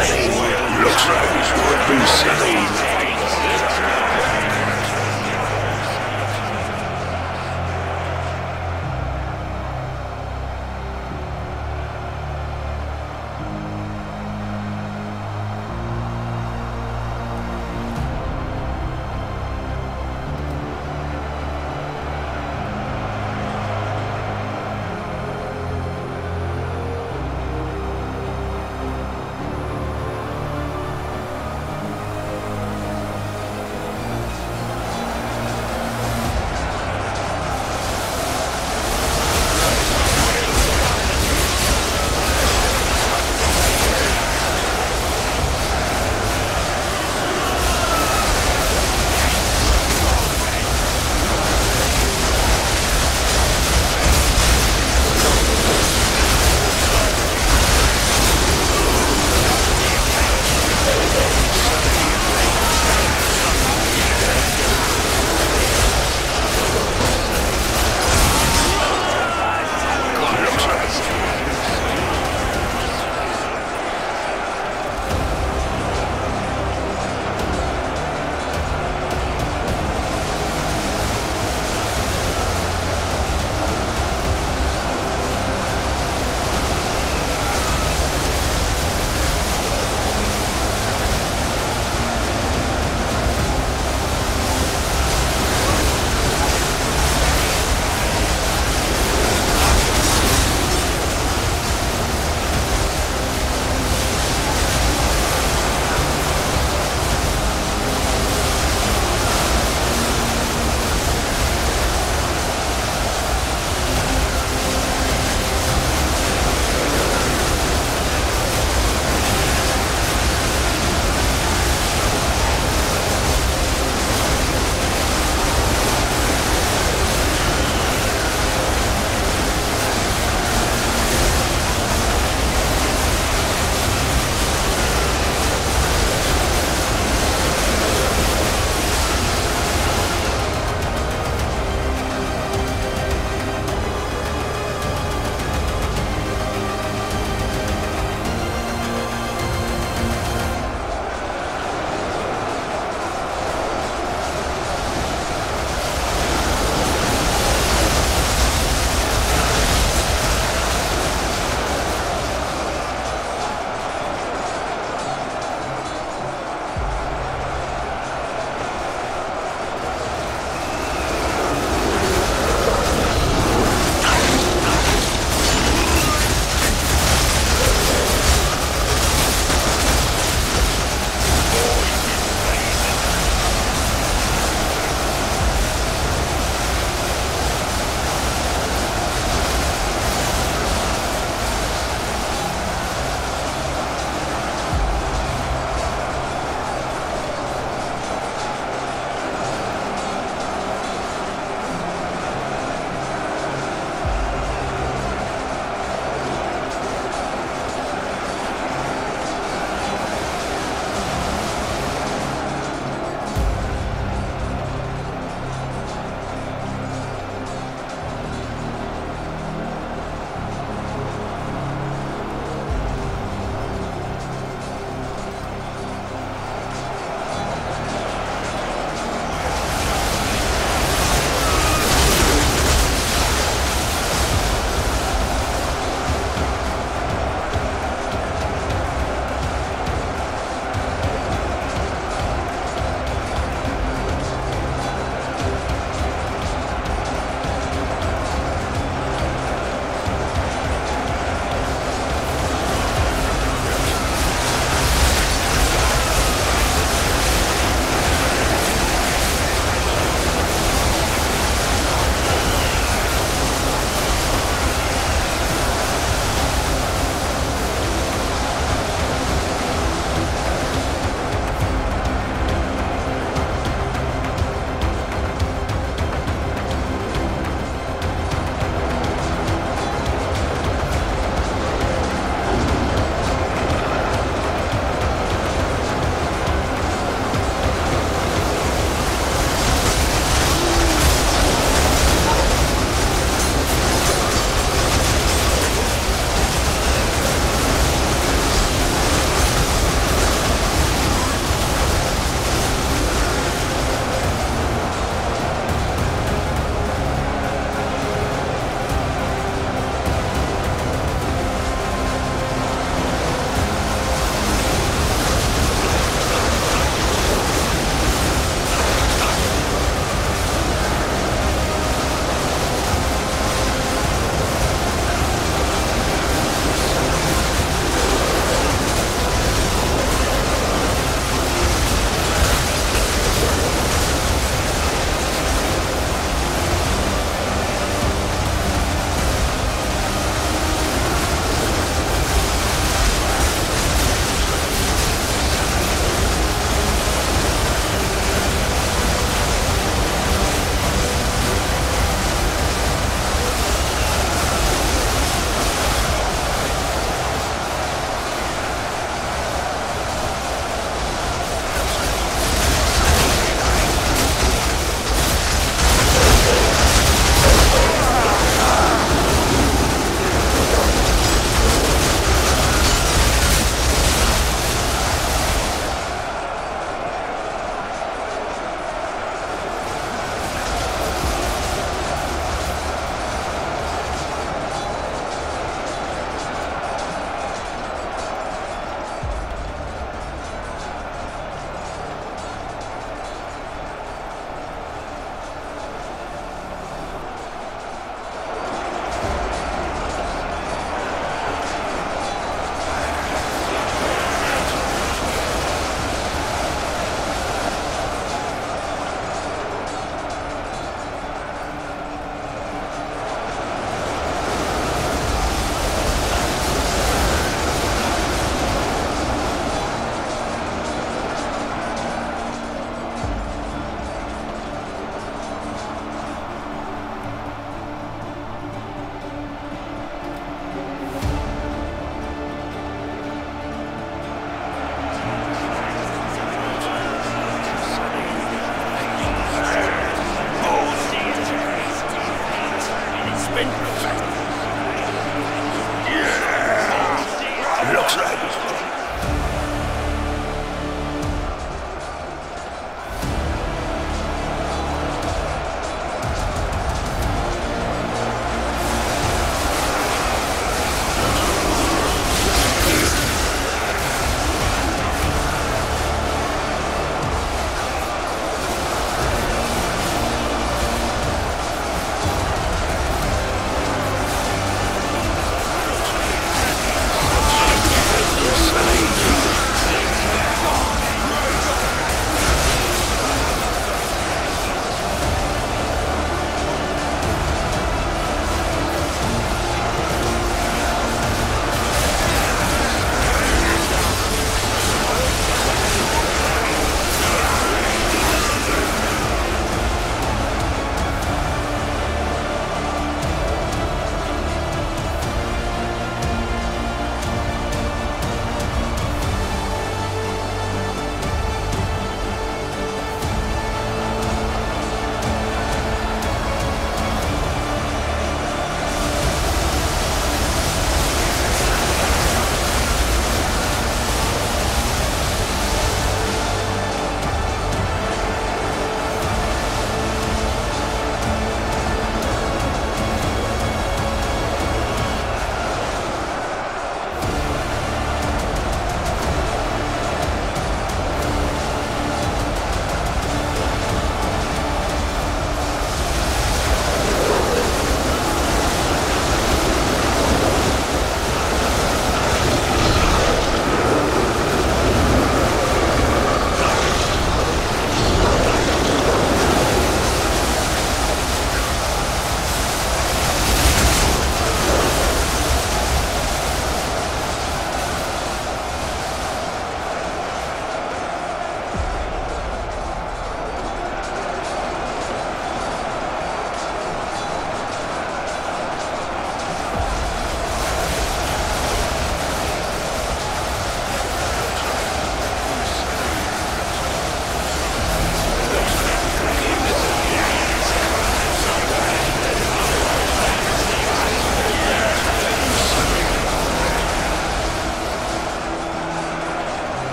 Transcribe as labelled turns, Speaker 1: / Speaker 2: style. Speaker 1: Looks like it would be silly.